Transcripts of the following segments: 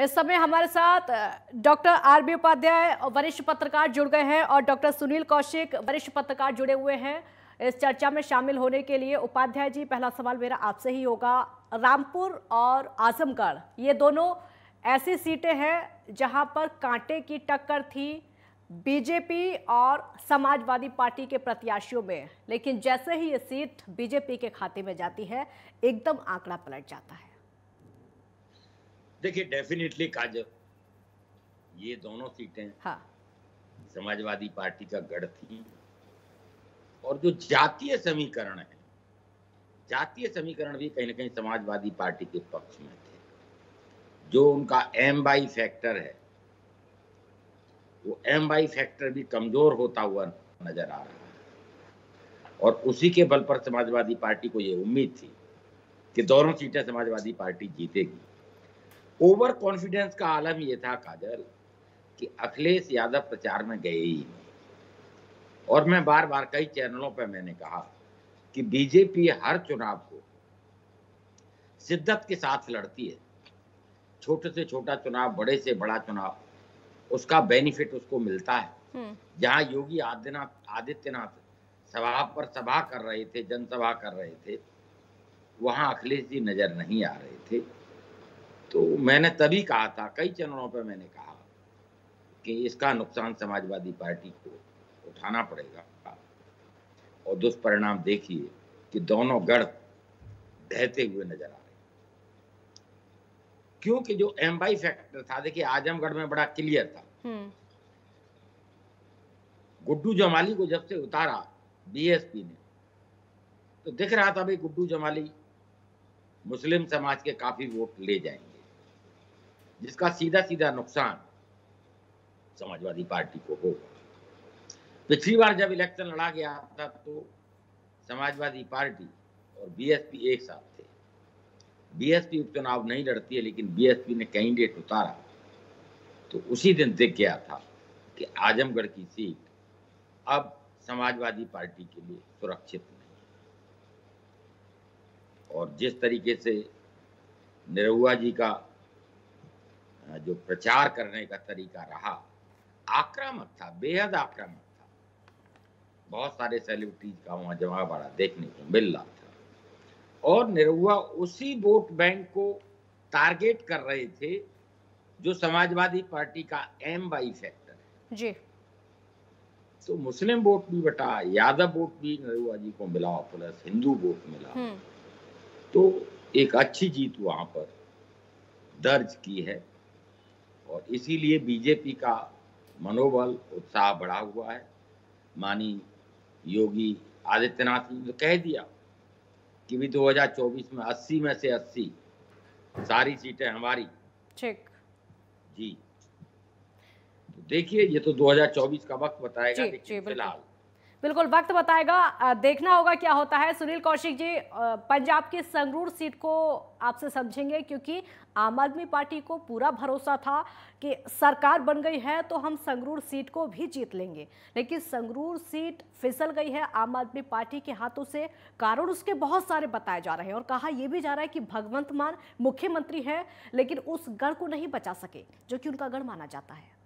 इस समय हमारे साथ डॉक्टर आर बी उपाध्याय वरिष्ठ पत्रकार जुड़ गए हैं और डॉक्टर सुनील कौशिक, वरिष्ठ पत्रकार जुड़े हुए हैं। इस चर्चा में शामिल होने के लिए उपाध्याय जी, पहला सवाल मेरा आपसे ही होगा। रामपुर और आजमगढ़, ये दोनों ऐसी सीटें हैं जहाँ पर कांटे की टक्कर थी बीजेपी और समाजवादी पार्टी के प्रत्याशियों में। लेकिन जैसे ही ये सीट बीजेपी के खाते में जाती है, एकदम आंकड़ा पलट जाता है। देखिए डेफिनेटली काजल ये दोनों सीटें हाँ। समाजवादी पार्टी का गढ़ थी। और जो जातीय समीकरण है जातीय समीकरण भी कहीं ना कहीं समाजवादी पार्टी के पक्ष में थे। जो उनका एम बाई फैक्टर है वो एम बाई फैक्टर भी कमज़ोर होता हुआ नज़र आ रहा है। और उसी के बल पर समाजवादी पार्टी को ये उम्मीद थी कि दोनों सीटें समाजवादी पार्टी जीतेगी। ओवर कॉन्फिडेंस का आलम ये था काजल कि अखिलेश यादव प्रचार में गए ही नहीं। और मैं बार बार कई चैनलों पर मैंने कहा कि बीजेपी हर चुनाव को शिद्दत के साथ लड़ती है। छोटे से छोटा चुनाव बड़े से बड़ा चुनाव उसका बेनिफिट उसको मिलता है। हम्म, जहाँ योगी आदित्यनाथ आदित्यनाथ सभा पर सभा कर रहे थे जनसभा कर रहे थे वहाँ अखिलेश जी नज़र नहीं आ रहे थे। तो मैंने तभी कहा था कई चरणों पर मैंने कहा कि इसका नुकसान समाजवादी पार्टी को उठाना पड़ेगा। और दुष्परिणाम देखिए कि दोनों गढ़ ढहते हुए नज़र आ रहे क्योंकि जो एम बाई फैक्टर था देखिए आजमगढ़ में बड़ा क्लियर था। हम्म, गुड्डू जमाली को जब से उतारा बीएसपी ने तो दिख रहा था भाई गुड्डू जमाली मुस्लिम समाज के काफ़ी वोट ले जाएँगे। जिसका सीधा सीधा नुकसान समाजवादी पार्टी को होगा पिछली बार जब इलेक्शन लड़ा गया था तो समाजवादी पार्टी और बीएसपी एक साथ थे। बीएसपी उपचुनाव नहीं लड़ती है, लेकिन बीएसपी ने कैंडिडेट उतारा। तो उसी दिन दिख गया था कि आजमगढ़ की सीट अब समाजवादी पार्टी के लिए सुरक्षित नहीं और जिस तरीके से निरहुआ जी का जो प्रचार करने का तरीका रहा आक्रामक था बेहद आक्रामक था। बहुत सारे सेलिब्रिटीज का वहाँ जमावड़ा देखने को मिल रहा था। और निरहुआ उसी वोट बैंक को टारगेट कर रहे थे जो समाजवादी पार्टी का एम बाई फैक्टर है। जी। तो मुस्लिम वोट भी बटा यादव वोट भी नरुआ जी को मिला प्लस हिंदू वोट मिला। हम्म, तो एक अच्छी जीत वहाँ पर दर्ज की है। और इसीलिए बीजेपी का मनोबल उत्साह बढ़ा हुआ है। मानी योगी आदित्यनाथ ने तो कह दिया कि भी 2024 में 80 में से 80 सारी सीटें हमारी। ठीक। जी। तो देखिए ये तो 2024 का वक्त बताएगा। फ़िलहाल बिल्कुल, वक्त बताएगा। देखना होगा क्या होता है। सुनील कौशिक जी पंजाब की संगरूर सीट को आपसे समझेंगे क्योंकि आम आदमी पार्टी को पूरा भरोसा था कि सरकार बन गई है तो हम संगरूर सीट को भी जीत लेंगे। लेकिन संगरूर सीट फिसल गई है आम आदमी पार्टी के हाथों से। कारण उसके बहुत सारे बताए जा रहे हैं और कहा यह भी जा रहा है कि भगवंत मान मुख्यमंत्री है, लेकिन उस गढ़ को नहीं बचा सके, जो कि उनका गढ़ माना जाता है।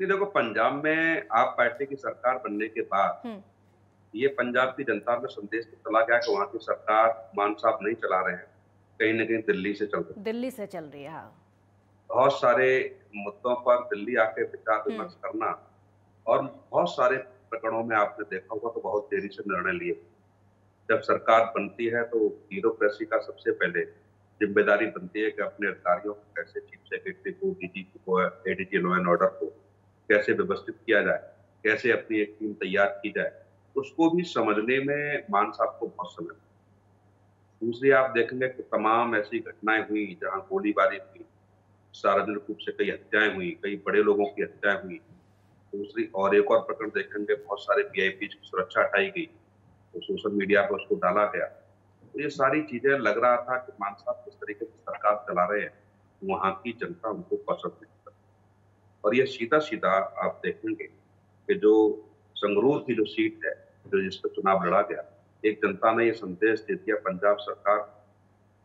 ये देखो पंजाब में आप पार्टी की सरकार बनने के बाद हम्म। ये पंजाब की जनता में संदेश तो चला गया कि वहाँ की सरकार मान साहब नहीं चला रहे हैं। कहीं ना कहीं दिल्ली से चल रही दिल्ली से चल रही है हाँ। बहुत सारे मुद्दों पर दिल्ली आके विचार विमर्श करना और बहुत सारे प्रकरणों में आपने देखा होगा तो बहुत देरी से निर्णय लिए। जब सरकार बनती है तो ब्यूरोक्रेसी का सबसे पहले ज़िम्मेदारी बनती है कि अपने अधिकारियों को कैसे चीफ सेक्रेटरी को डीजीपी को एडीजी लॉ एंड ऑर्डर को कैसे व्यवस्थित किया जाए, कैसे अपनी एक टीम तैयार की जाए, उसको भी समझने में मान साहब को बहुत समय दूसरी, आप देखेंगे कि तमाम ऐसी घटनाएँ हुई जहाँ गोलीबारी हुई सार्वजनिक रूप से कई हत्याएँ हुई, कई बड़े लोगों की हत्याएँ हुई। दूसरी, और एक और प्रकरण देखेंगे, बहुत सारे वीआईपी की सुरक्षा हटाई गई तो सोशल मीडिया पर उसको डाला गया। तो ये सारी चीज़ें लग रहा था कि मान साहब किस तरीके से सरकार चला रहे हैं, वहाँ की जनता उनको पसंद करती और ये सीधा सीधा आप देखेंगे कि जो संगरूर की जो सीट है, जो जिस पर चुनाव लड़ा गया, एक जनता ने ये संदेश दे दिया, पंजाब सरकार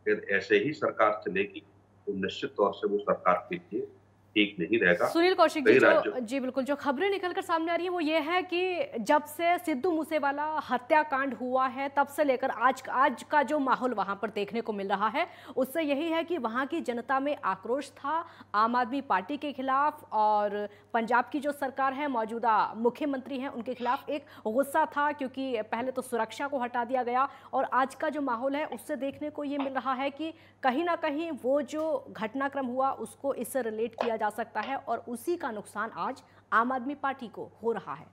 फिर ऐसे ही सरकार चलेगी तो निश्चित तौर से वो सरकार के लिए ठीक नहीं रहेगा। सुनील कौशिक जी जो जी बिल्कुल जो खबरें निकलकर सामने आ रही है वो ये है कि जब से सिद्धू मूसेवाला हत्याकांड हुआ है तब से लेकर आज आज का जो माहौल वहाँ पर देखने को मिल रहा है उससे यही है कि वहाँ की जनता में आक्रोश था। आम आदमी पार्टी के खिलाफ और पंजाब की जो सरकार है मौजूदा मुख्यमंत्री हैं उनके खिलाफ एक गुस्सा था क्योंकि पहले तो सुरक्षा को हटा दिया गया और आज का जो माहौल है उससे देखने को ये मिल रहा है कि कहीं ना कहीं वो जो घटनाक्रम हुआ उसको इससे रिलेट किया जा सकता है और उसी का नुकसान आज आम आदमी पार्टी को हो रहा है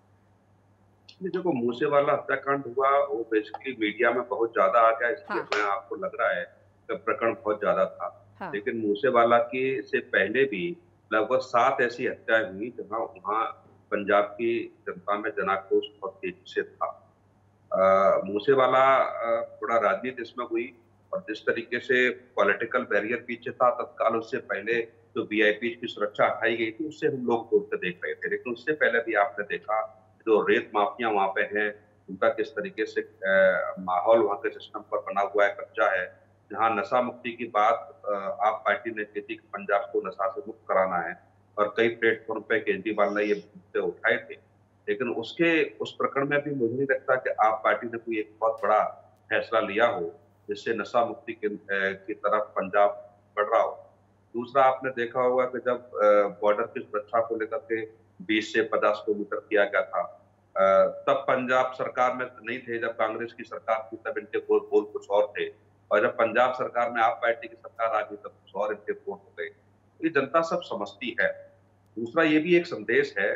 देखो मूसे वाला हत्याकांड हुआ वो बेसिकली मीडिया में बहुत ज़्यादा आ गया इसलिए हाँ। आपको लग रहा है कि प्रकरण बहुत ज़्यादा था हाँ। लेकिन मूसे वाला के से पहले भी लगभग सात ऐसी हत्याएँ हुई जहाँ वहाँ पंजाब की जनता में जनाक्रोश बहुत तेज़ी से था मूसे वाला थोड़ा राजनीति इसमें हुई और जिस तरीके से पॉलिटिकल बैरियर पीछे था तत्काल उससे पहले जो वीआईपी की सुरक्षा हटाई गई थी, उससे हम लोग दूर देख रहे थे। लेकिन उससे पहले भी आपने देखा, जो रेत माफिया वहाँ पे हैं, उनका किस तरीके से माहौल वहाँ के सिस्टम पर बना हुआ है, कब्जा है। जहाँ नशा मुक्ति की बात आप पार्टी ने की थी पंजाब को नशा से मुक्त कराना है, और कई प्लेटफॉर्म पे केजरीवाल ने ये मुद्दे उठाए थे। लेकिन उसके, उस प्रकरण में भी मुझे नहीं लगता कि आप पार्टी ने कोई एक बहुत बड़ा फैसला लिया हो, जिससे नशा मुक्ति की तरफ़ पंजाब बढ़ रहा हो। दूसरा आपने देखा होगा कि जब बॉर्डर की सुरक्षा को लेकर के 20 से 50 किलोमीटर किया गया था तब पंजाब सरकार में नहीं थे जब कांग्रेस की सरकार थी तब इनके बोल बोल कुछ और थे। और जब पंजाब सरकार में आप पार्टी की सरकार आ गई तब कुछ और इनके बोल हो गए। ये जनता सब समझती है। दूसरा ये भी एक संदेश है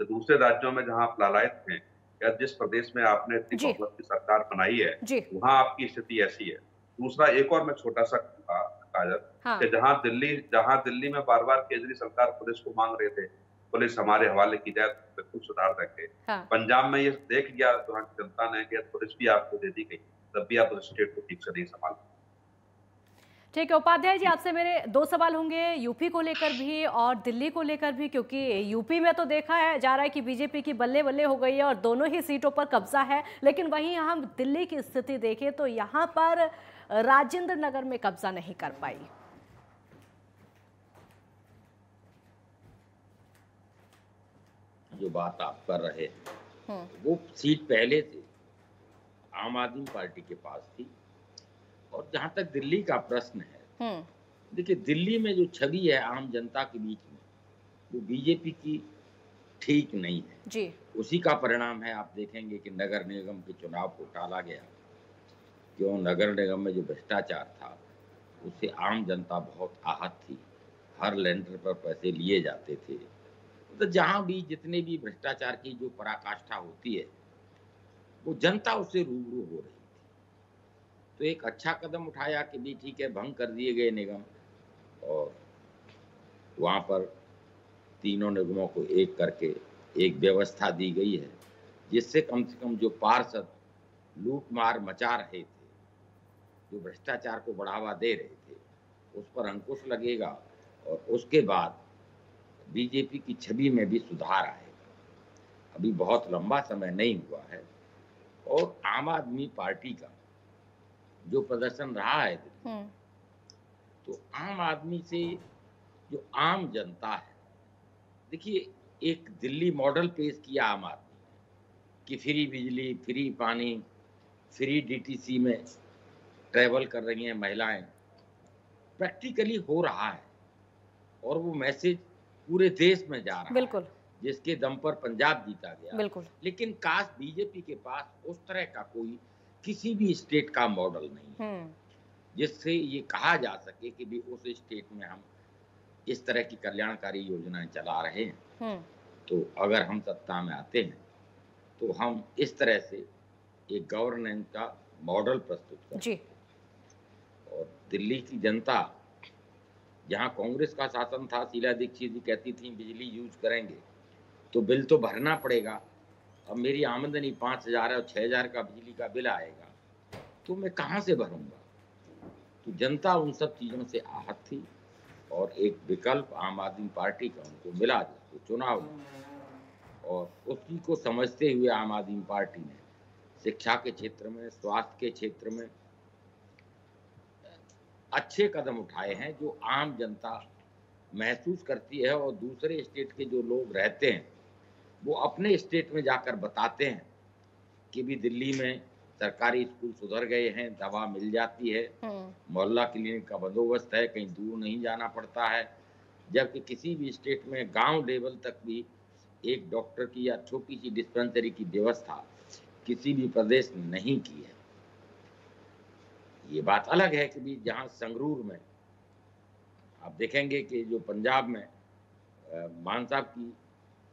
कि दूसरे राज्यों में जहाँ आप लालायत हैं या जिस प्रदेश में आपने इतनी बहुमत की सरकार बनाई है वहाँ आपकी स्थिति ऐसी है। दूसरा एक और मैं छोटा सा काजल हाँ। कि जहाँ दिल्ली जहाँ दिल्ली में बार बार केजरी सरकार पुलिस को मांग रहे थे पुलिस हमारे हवाले की जाए बिल्कुल सुधार देंगे हाँ। पंजाब में ये देख लिया वहाँ की जनता ने कि पुलिस भी आपको दे दी गई तब भी आप उस स्टेट को ठीक से नहीं संभाल ठीक है उपाध्याय जी आपसे मेरे दो सवाल होंगे यूपी को लेकर भी और दिल्ली को लेकर भी क्योंकि यूपी में तो देखा है जा रहा है कि बीजेपी की बल्ले बल्ले हो गई है और दोनों ही सीटों पर कब्जा है लेकिन वहीं हम दिल्ली की स्थिति देखें तो यहाँ पर राजेंद्र नगर में कब्जा नहीं कर पाई जो बात आप कर रहे हैं। हम्म। वो सीट पहले से आम आदमी पार्टी के पास थी। और जहाँ तक दिल्ली का प्रश्न है हम्म। देखिए दिल्ली में जो छवि है आम जनता के बीच में वो बीजेपी की ठीक नहीं है। जी। उसी का परिणाम है आप देखेंगे कि नगर निगम के चुनाव को टाला गया। क्यों? नगर निगम में जो भ्रष्टाचार था उससे आम जनता बहुत आहत थी। हर लेंडर पर पैसे लिए जाते थे। तो जहाँ भी जितने भी भ्रष्टाचार की जो पराकाष्ठा होती है, वो जनता उससे रूबरू हो रही थी। तो एक अच्छा कदम उठाया कि भी ठीक है, भंग कर दिए गए निगम, और वहाँ पर तीनों निगमों को एक करके एक व्यवस्था दी गई है, जिससे कम से कम जो पार्षद लूट मार मचा रहे थे, जो भ्रष्टाचार को बढ़ावा दे रहे थे, उस पर अंकुश लगेगा, और उसके बाद बीजेपी की छवि में भी सुधार आएगा अभी बहुत लंबा समय नहीं हुआ है और आम आदमी पार्टी का जो प्रदर्शन रहा है हम्म। तो आम आदमी से जो आम जनता है देखिए एक दिल्ली मॉडल पेश किया आम आदमी कि फ्री बिजली फ्री पानी फ्री डीटीसी में ट्रेवल कर रही हैं महिलाएँ प्रैक्टिकली हो रहा है और वो मैसेज पूरे देश में जा रहा बिल्कुल। जिसके दम पर पंजाब जीता गया। बिल्कुल। लेकिन काश बीजेपी के पास उस तरह का कोई किसी भी स्टेट का मॉडल नहीं है हम्म। जिससे ये कहा जा सके कि भी उस स्टेट में हम इस तरह की कल्याणकारी योजनाएँ चला रहे हैं। हम्म। तो अगर हम सत्ता में आते हैं तो हम इस तरह से एक गवर्नेंस का मॉडल प्रस्तुत करें। और दिल्ली की जनता जहाँ कांग्रेस का शासन था, शीला दीक्षित जी कहती थी, बिजली यूज़ करेंगे तो बिल तो भरना पड़ेगा। अब मेरी आमदनी पाँच हज़ार और छः हज़ार का बिजली का बिल आएगा तो मैं कहाँ से भरूँगा? तो जनता उन सब चीज़ों से आहत थी और एक विकल्प आम आदमी पार्टी का उनको मिला जिसको चुनाव और उसी को समझते हुए आम आदमी पार्टी ने शिक्षा के क्षेत्र में, स्वास्थ्य के क्षेत्र में अच्छे कदम उठाए हैं जो आम जनता महसूस करती है और दूसरे स्टेट के जो लोग रहते हैं वो अपने स्टेट में जाकर बताते हैं कि भी दिल्ली में सरकारी स्कूल सुधर गए हैं दवा मिल जाती है हम्म, मोहल्ला क्लिनिक का बंदोबस्त है कहीं दूर नहीं जाना पड़ता है जबकि किसी भी स्टेट में गाँव लेवल तक भी एक डॉक्टर की या छोटी सी डिस्पेंसरी की व्यवस्था किसी भी प्रदेश ने नहीं की है। ये बात अलग है कि भी जहाँ संगरूर में आप देखेंगे कि जो पंजाब में मान साहब की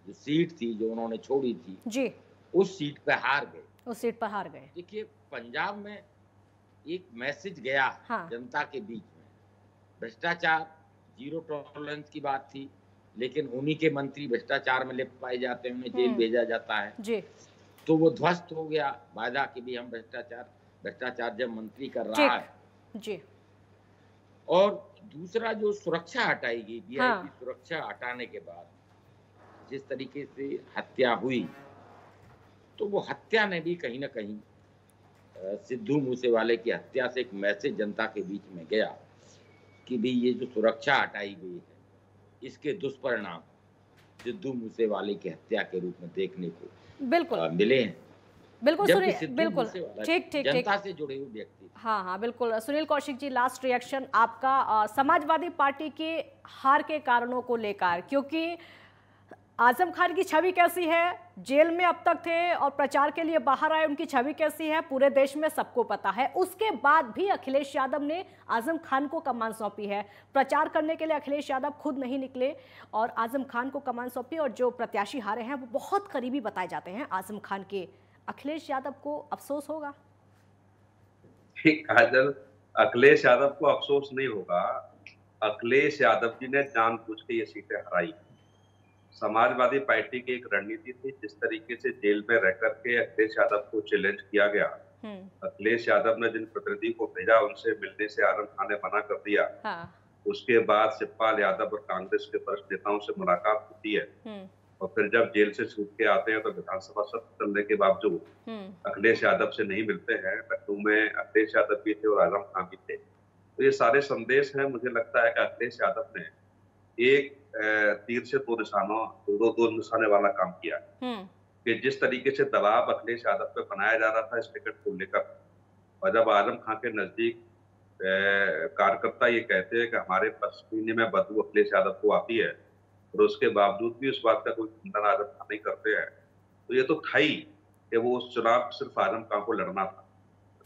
जो सीट थी जो उन्होंने छोड़ी थी जी। उस सीट पे हार गए। उस सीट पर हार गए। देखिए पंजाब में एक मैसेज गया हाँ। जनता के बीच में। भ्रष्टाचार ज़ीरो टॉलरेंस की बात थी लेकिन उन्हीं के मंत्री भ्रष्टाचार में लिप्त पाए जाते हैं उन्हें जेल हम्म। भेजा जाता है। जी। तो वो ध्वस्त हो गया वायदा कि भी हम भ्रष्टाचार भ्रष्टाचार जब मंत्री कर रहा है। जी। और दूसरा जो सुरक्षा हटाई गई हाँ। सुरक्षा हटाने के बाद जिस तरीके से हत्या हुई तो वो हत्या ने भी कहीं ना कहीं सिद्धू मूसेवाले की हत्या से एक मैसेज जनता के बीच में गया कि भी ये जो सुरक्षा हटाई गई है इसके दुष्परिणाम सिद्धू मूसेवाले की हत्या के रूप में देखने को बिल्कुल। मिले हैं। बिल्कुल सिद्धू बिल्कुल। ठीक ठीक ठीक। से जुड़े हुए व्यक्ति। हाँ हाँ बिल्कुल। सुनील कौशिक जी लास्ट रिएक्शन आपका समाजवादी पार्टी के हार के कारणों को लेकर क्योंकि आज़म खान की छवि कैसी है? जेल में अब तक थे और प्रचार के लिए बाहर आए उनकी छवि कैसी है? पूरे देश में सबको पता है। उसके बाद भी अखिलेश यादव ने आज़म खान को कमान सौंपी है। प्रचार करने के लिए अखिलेश यादव खुद नहीं निकले और आज़म खान को कमान सौंपी और जो प्रत्याशी हारे हैं वो बहुत करीबी बताए जाते हैं आज़म खान के अखिलेश यादव को अफसोस होगा? काजल अखिलेश यादव को अफसोस नहीं होगा। अखिलेश यादव जी ने जानबूझ के ये सीटें हराई। समाजवादी पार्टी की एक रणनीति थी जिस तरीके से जेल में रह करके अखिलेश यादव को चैलेंज किया गया। हम्म। अखिलेश यादव ने जिन प्रतिनिधि को भेजा उनसे मिलने से आरम खान ने मना कर दिया। हाँ। उसके बाद शिवपाल यादव और कांग्रेस के वरिष्ठ नेताओं से मुलाकात होती है। हम्म। और फिर जब जेल से छूट के आते हैं तो विधानसभा सत्र चलने के बावजूद हम्म। अखिलेश यादव से नहीं मिलते हैं लखनऊ में अखिलेश यादव भी थे और आज़म खान भी थे। तो ये सारे संदेश हैं मुझे लगता है कि अखिलेश यादव ने एक तीर से दो निशानों दो दो निशाने वाला काम किया। हम्म। कि जिस तरीके से दबाव अखिलेश यादव पे बनाया जा रहा था इस टिकट को लेकर। और जब आज़म खान के नज़दीक कार्यकर्ता ये कहते हैं कि हमारे पसीने में बदबू अखिलेश यादव को आती है और उसके बावजूद भी उस बात का कोई खंडन आज़म खान नहीं करते हैं। तो ये तो था ही कि वो उस चुनाव सिर्फ़ आज़म खान को लड़ना था।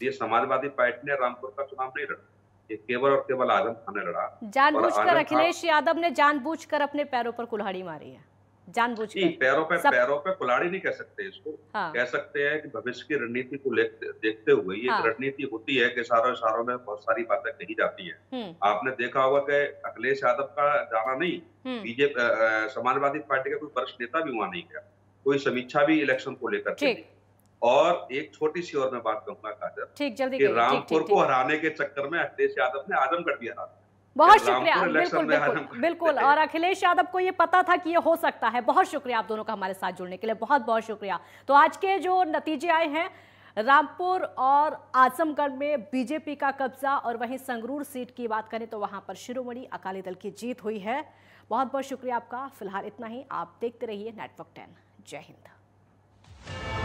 ये समाजवादी पार्टी ने रामपुर का चुनाव नहीं लड़ा ये केवल और केवल आज़म खान ने लड़ा। जानबूझकर अखिलेश यादव ने जानबूझकर अपने पैरों पर कुल्हाड़ी मारी है। जी जानबूझकर पैरों पे सब- पैरों पे कुलाड़ी नहीं कह सकते इसको। हाँ। कह सकते हैं कि भविष्य की रणनीति को देखते हुए ये हाँ। रणनीति होती है कि इशारों इशारों में बहुत सारी बातें कही जाती है। हम्म। आपने देखा होगा कि अखिलेश यादव का जाना नहीं। हम्म। बीजेपी समाजवादी पार्टी का कोई वरिष्ठ नेता भी वहाँ नहीं गया कोई समीक्षा भी इलेक्शन को लेकर। और एक छोटी सी और मैं बात कहूँगा काजल जल्दी ठीक रामपुर को हराने के चक्कर में अखिलेश यादव ने आजमगढ़ भी हरा दिया। बहुत शुक्रिया। बिल्कुल बिल्कुल। बिल्कुल। और अखिलेश यादव को ये पता था कि ये हो सकता है। बहुत शुक्रिया आप दोनों का हमारे साथ जुड़ने के लिए। बहुत बहुत शुक्रिया। तो आज के जो नतीजे आए हैं रामपुर और आजमगढ़ में बीजेपी का कब्जा और वहीं संगरूर सीट की बात करें तो वहाँ पर शिरोमणि अकाली दल की जीत हुई है। बहुत बहुत शुक्रिया आपका। फ़िलहाल इतना ही। आप देखते रहिए नेटवर्क टेन। जय हिंद।